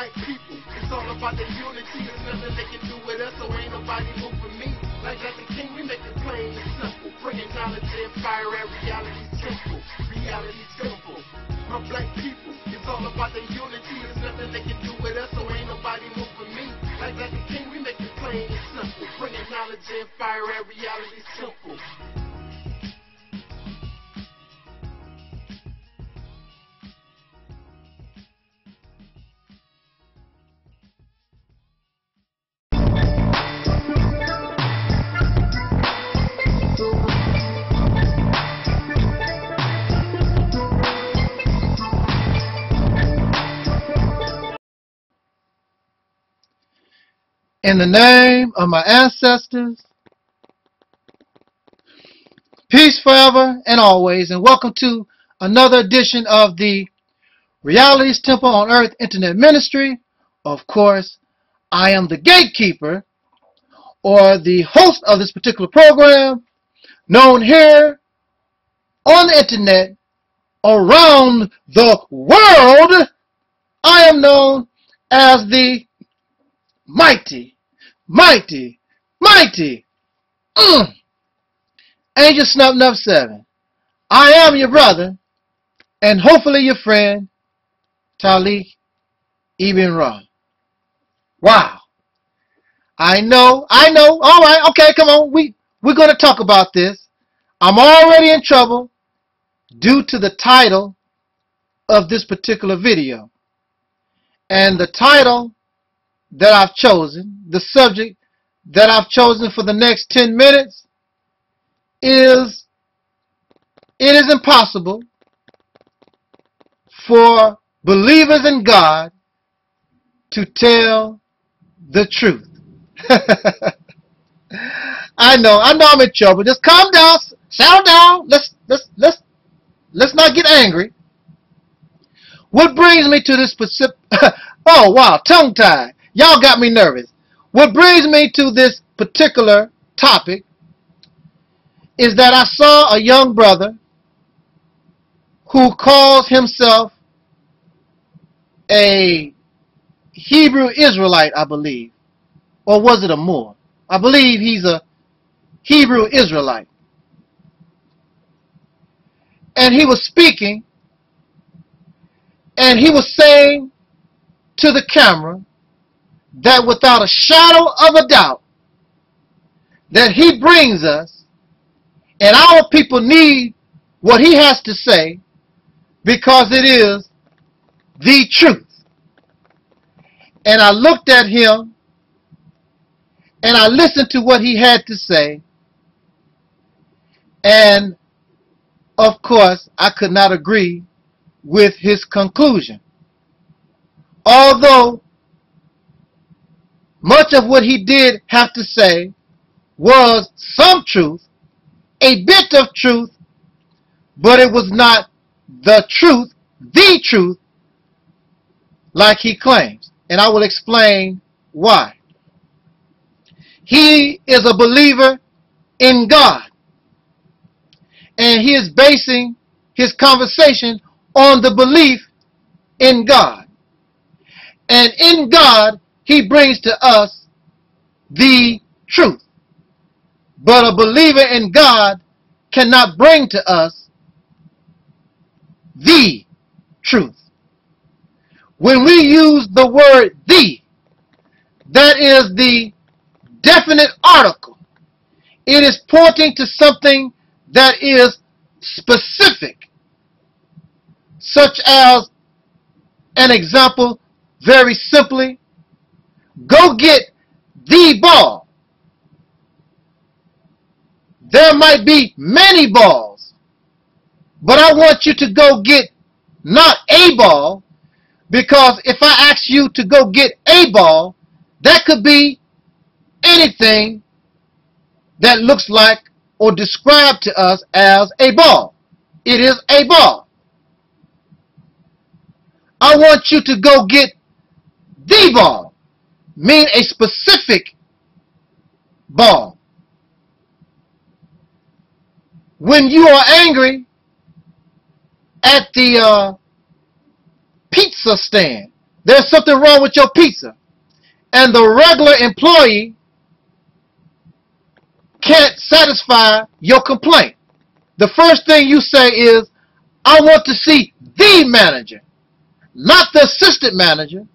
black people. It's all about the unity. There's nothing they can do with us, so ain't nobody moving me. Like Dr. King, we make it plain and simple. Bringing knowledge and fire at reality temple. Reality temple. My black people. It's all about the unity. There's nothing they can do with us, so ain't nobody moving me. Like Dr. King, we make it plain and simple. Bringing knowledge and fire at reality temple. In the name of my ancestors, peace forever and always, and welcome to another edition of the Reality's Temple on Earth Internet Ministry. Of course, I am the gatekeeper or the host of this particular program, known here on the internet around the world. I am known as the mighty, mighty, mighty. Mm. Angelsnupnup7. I am your brother, and hopefully your friend, Talik Ibn Ra. Wow. I know, I know. All right, okay, come on. We, we're going to talk about this. I'm already in trouble due to the title of this particular video. And the title that I've chosen, the subject that I've chosen for the next 10 minutes is it is impossible for believers in God to tell the truth. I know, I know I'm in trouble. Just calm down, settle down. Let's let's let's let's not get angry. What brings me to this specific oh wow, tongue tied. Y'all got me nervous. What brings me to this particular topic is that I saw a young brother who calls himself a Hebrew Israelite, I believe. Or was it a Moor? I believe he's a Hebrew Israelite. And he was speaking and he was saying to the camera that without a shadow of a doubt that he brings us and our people need what he has to say because it is the truth. And I looked at him and I listened to what he had to say and of course I could not agree with his conclusion. Although much of what he did have to say was some truth, a bit of truth, but it was not the truth, the truth, like he claims. And I will explain why. He is a believer in God. And he is basing his conversation on the belief in God. And in God, he brings to us the truth. But a believer in God cannot bring to us the truth. When we use the word the, that is the definite article. It is pointing to something that is specific, such as an example, very simply, go get the ball. There might be many balls, but I want you to go get not a ball, because if I ask you to go get a ball, that could be anything that looks like or described to us as a ball. It is a ball. I want you to go get the ball, mean a specific ball. When you are angry at the uh, pizza stand, there's something wrong with your pizza, and the regular employee can't satisfy your complaint, the first thing you say is, I want to see the manager, not the assistant manager,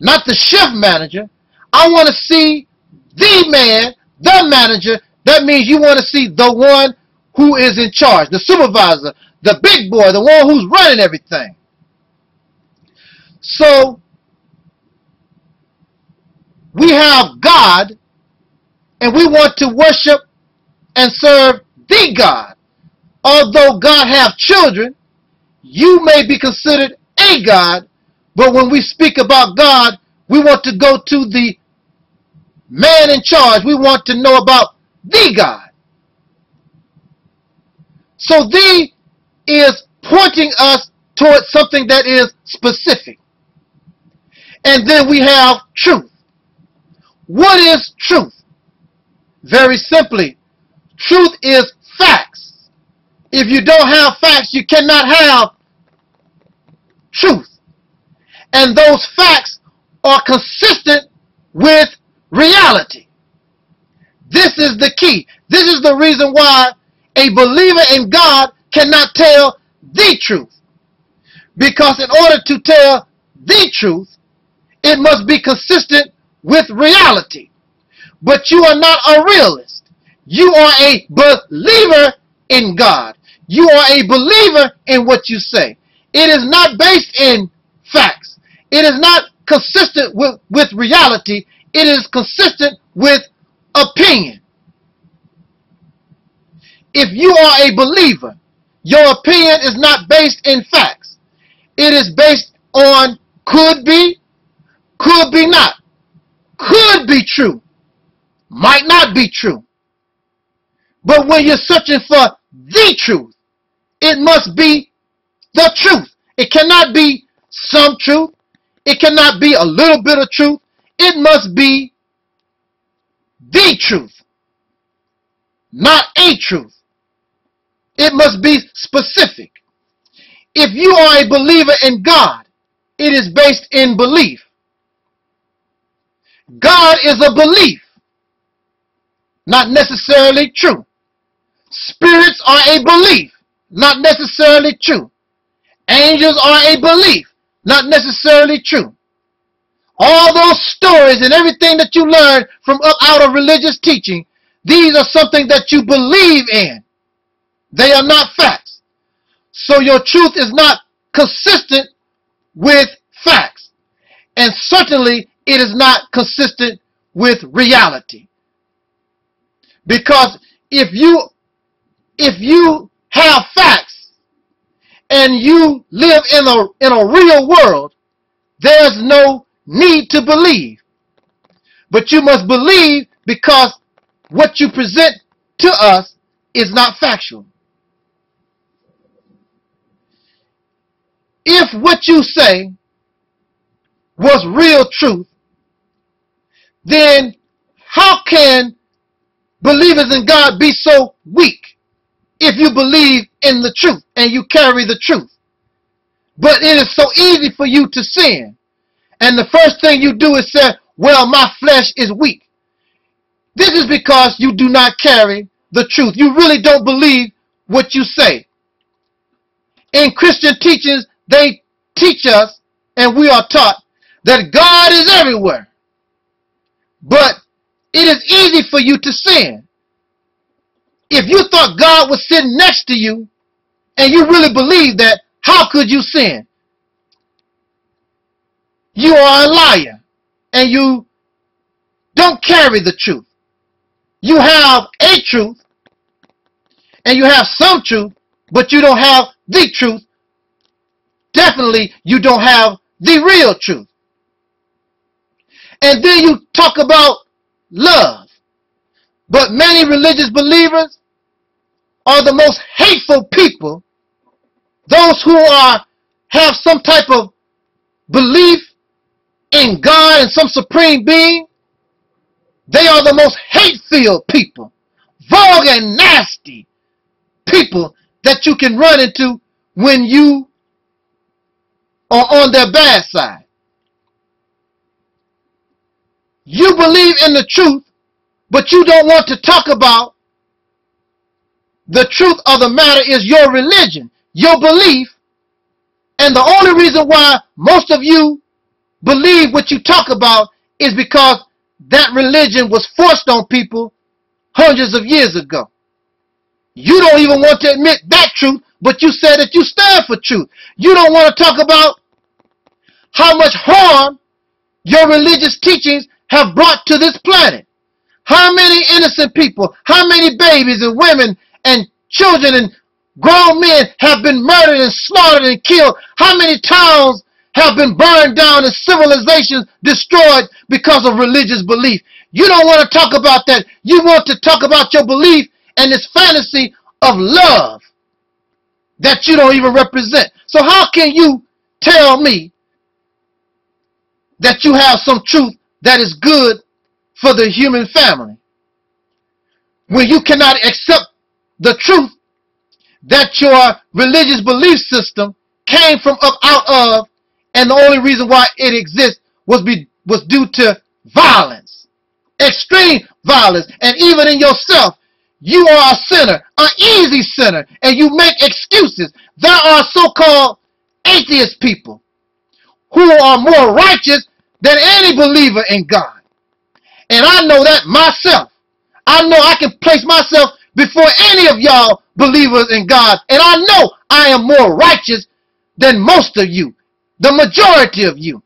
not the shift manager. I want to see the man, the manager. That means you want to see the one who is in charge, the supervisor, the big boy, the one who's running everything. So, we have God, and we want to worship and serve the God. Although God have children, you may be considered a God, but when we speak about God, we want to go to the man in charge. We want to know about the God. So the is pointing us towards something that is specific. And then we have truth. What is truth? Very simply, truth is facts. If you don't have facts, you cannot have truth. And those facts are consistent with reality. This is the key. This is the reason why a believer in God cannot tell the truth. Because in order to tell the truth, it must be consistent with reality. But you are not a realist. You are a believer in God. You are a believer in what you say. It is not based in facts. It is not consistent with, with reality. It is consistent with opinion. If you are a believer, your opinion is not based in facts. It is based on could be, could be not, could be true, might not be true. But when you're searching for the truth, it must be the truth. It cannot be some truth. It cannot be a little bit of truth. It must be the truth, not a truth. It must be specific. If you are a believer in God, it is based in belief. God is a belief, not necessarily true. Spirits are a belief, not necessarily true. Angels are a belief, not necessarily true. All those stories and everything that you learn from up out of religious teaching, these are something that you believe in. They are not facts. So your truth is not consistent with facts. And certainly it is not consistent with reality. Because if you if you have facts and you live in a in a real world, there's no need to believe. But you must believe because what you present to us is not factual. If what you say was real truth, then how can believers in God be so weak if you believe in the truth and you carry the truth? But it is so easy for you to sin. And the first thing you do is say, well, my flesh is weak. This is because you do not carry the truth. You really don't believe what you say. In Christian teachings, they teach us, and we are taught, that God is everywhere. But it is easy for you to sin. If you thought God was sitting next to you, and you really believe that, how could you sin? You are a liar, and you don't carry the truth. You have a truth, and you have some truth, but you don't have the truth. Definitely, you don't have the real truth. And then you talk about love. But many religious believers are the most hateful people. Those who are have some type of belief in God and some supreme being. They are the most hate-filled people, vulgar and nasty people that you can run into when you are on their bad side. you believe in the truth, but you don't want to talk about the truth of the matter is your religion, your belief, and the only reason why most of you believe what you talk about is because that religion was forced on people hundreds of years ago. You don't even want to admit that truth, but you said that you stand for truth. You don't want to talk about how much harm your religious teachings have brought to this planet. How many innocent people, how many babies and women and children and grown men have been murdered and slaughtered and killed? How many towns have been burned down and civilizations destroyed because of religious belief? You don't want to talk about that. You want to talk about your belief and this fantasy of love that you don't even represent. So how can you tell me that you have some truth that is good for the human family when you cannot accept the truth that your religious belief system came from up out of and the only reason why it exists was be was due to violence extreme violence. And even in yourself you are a sinner an easy sinner and you make excuses. There are so-called atheist people who are more righteous than any believer in God. And I know that myself. I know I can place myself before any of y'all believers in God. And I know I am more righteous than most of you, the majority of you.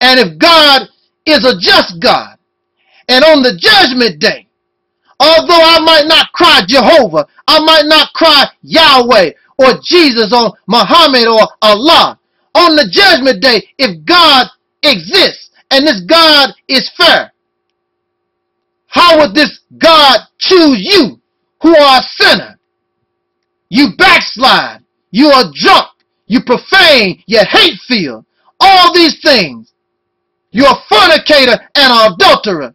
And if God is a just God, and on the judgment day, although I might not cry Jehovah, I might not cry Yahweh or Jesus or Muhammad or Allah, on the judgment day, if God exists and this God is fair, how would this God choose you who are a sinner? You backslide. You are drunk. You profane. You hate filled. All these things. You're a fornicator and an adulterer.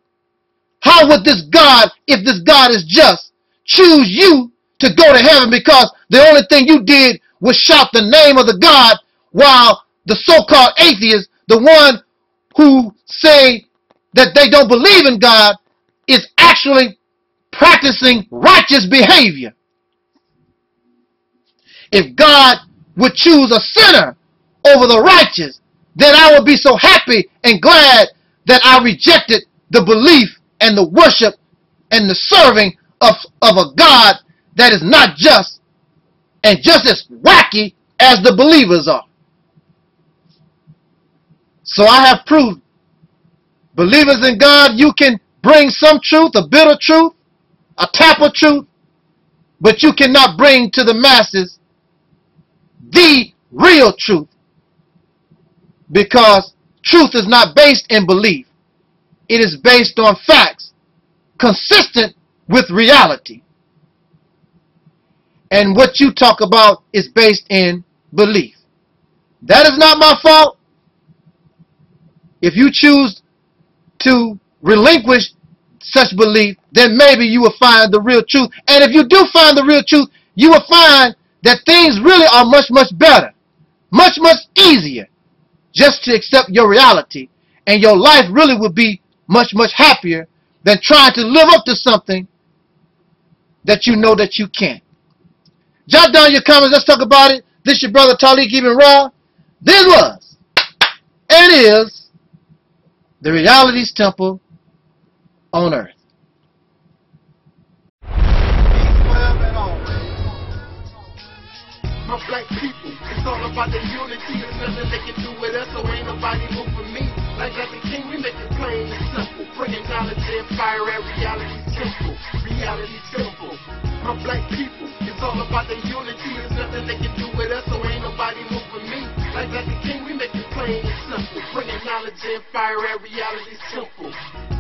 How would this God, if this God is just, choose you to go to heaven because the only thing you did was shout the name of the God while the so-called atheists, the one who say that they don't believe in God, actually practicing righteous behavior. If God would choose a sinner over the righteous, then I would be so happy and glad that I rejected the belief and the worship and the serving of, of a God that is not just and just as wacky as the believers are. So I have proved believers in God, you can bring some truth, a bit of truth, a tap of truth, but you cannot bring to the masses the real truth because truth is not based in belief. It is based on facts consistent with reality. And what you talk about is based in belief. That is not my fault. If you choose to relinquish such belief, then maybe you will find the real truth. And if you do find the real truth, you will find that things really are much, much better, much, much easier just to accept your reality. And your life really would be much, much happier than trying to live up to something that you know that you can't. Jot down your comments. Let's talk about it. This your brother Taalik Ibn'rad. This was and is the Reality's Temple on earth. My black people, it's all about the unity. There's nothing they can do with us, so ain't nobody me. Like. King, we make it plain and simple. Bringing knowledge and fire at reality temple. Reality temple. My black people, it's all about the unity. There's nothing they can do with us, so ain't nobody me. Like. King, we make it plain and simple. Bringing knowledge and fire at reality temple.